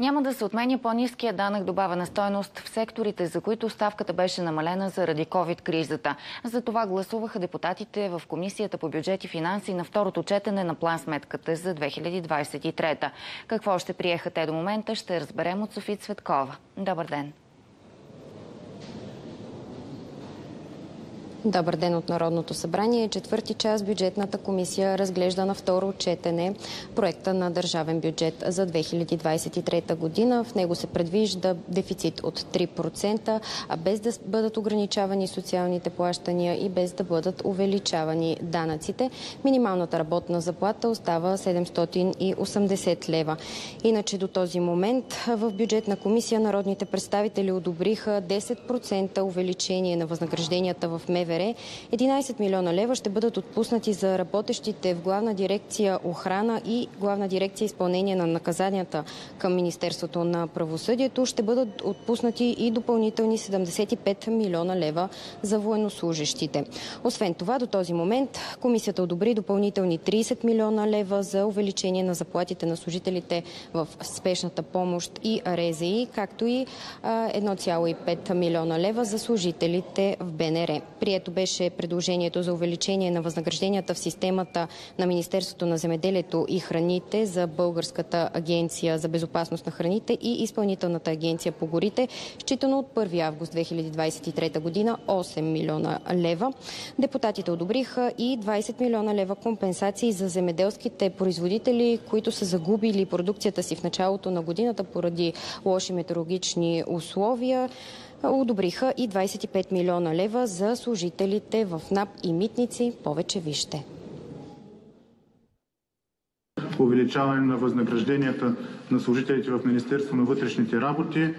Няма да се отменя по-низкия данък добавена стойност в секторите, за които ставката беше намалена заради COVID-кризата. За това гласуваха депутатите в Комисията по бюджет и финанси на второто четене на план сметката за 2023. Какво ще приеха те до момента, ще разберем от Софи Цветкова. Добър ден! Добър ден от Народното събрание. Четвърти час бюджетната комисия разглежда на второ четене проекта на държавен бюджет за 2023 година. В него се предвижда дефицит от 3%, а без да бъдат ограничавани социалните плащания и без да бъдат увеличавани данъците. Минималната работна заплата остава 780 лева. Иначе до този момент в бюджетна комисия народните представители одобриха 10% увеличение на възнагражденията в МВР МВР, 11 милиона лева ще бъдат отпуснати за работещите в Главна дирекция охрана и Главна дирекция изпълнение на наказанията към Министерството на правосъдието. Ще бъдат отпуснати и допълнителни 75 милиона лева за военнослужащите. Освен това, до този момент комисията одобри допълнителни 30 милиона лева за увеличение на заплатите на служителите в спешната помощ и РЗИ, както и 1,5 милиона лева за служителите в БНР. Прият Прието беше предложението за увеличение на възнагражденията в системата на Министерството на земеделието и храните за Българската агенция за безопасност на храните и Изпълнителната агенция по горите, считано от 1 август 2023 година 8 милиона лева. Депутатите одобриха и 20 милиона лева компенсации за земеделските производители, които са загубили продукцията си в началото на годината поради лоши метеорологични условия одобриха и 25 милиона лева за служителите в НАП и митници. Повече вижте. Увеличаване на възнагражденията на служителите в Министерство на вътрешните работи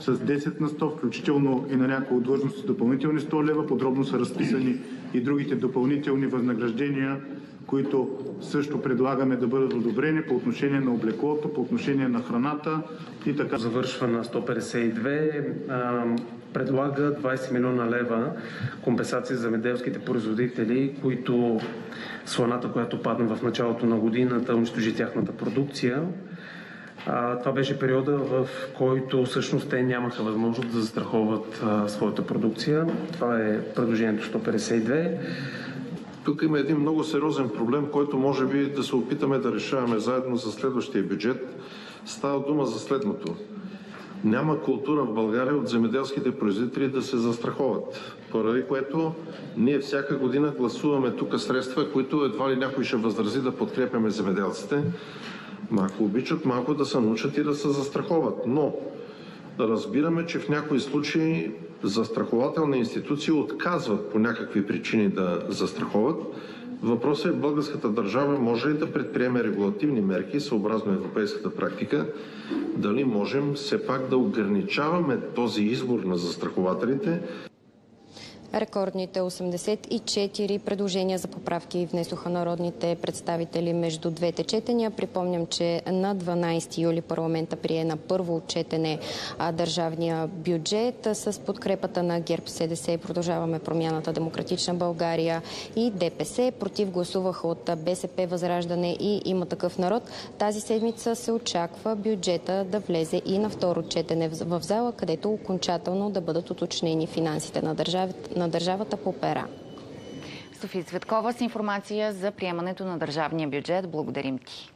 с 10 на 100, включително и на някои от длъжности допълнителни 100 лева. Подробно са разписани и другите допълнителни възнаграждения които също предлагаме да бъдат одобрени по отношение на облеклото, по отношение на храната и така. Завършва на 152 предлага 20 милиона лева компенсация за меделските производители, които сланата, която падна в началото на годината, унищожи тяхната продукция. А, това беше периода, в който всъщност те нямаха възможност да застраховат а, своята продукция. Това е предложението 152. Тук има един много сериозен проблем, който може би да се опитаме да решаваме заедно за следващия бюджет. Става дума за следното. Няма култура в България от земеделските производители да се застраховат, поради което ние всяка година гласуваме тук средства, които едва ли някой ще възрази да подкрепяме земеделците. Малко обичат малко да се научат и да се застраховат. Но да разбираме, че в някои случаи застрахователни институции отказват по някакви причини да застраховат. Въпросът е българската държава може ли да предприеме регулативни мерки съобразно европейската практика, дали можем все пак да ограничаваме този избор на застрахователите Рекордните 84 предложения за поправки внесоха народните представители между двете четения. Припомням, че на 12 юли парламента прие на първо четене държавния бюджет с подкрепата на ГЕРБ СДС продължаваме промяната Демократична България и ДПС. Против гласуваха от БСП Възраждане и има такъв народ. Тази седмица се очаква бюджета да влезе и на второ четене в зала, където окончателно да бъдат уточнени финансите на държавата на държавата по пера. София Цветкова с информация за приемането на държавния бюджет. Благодарим ти.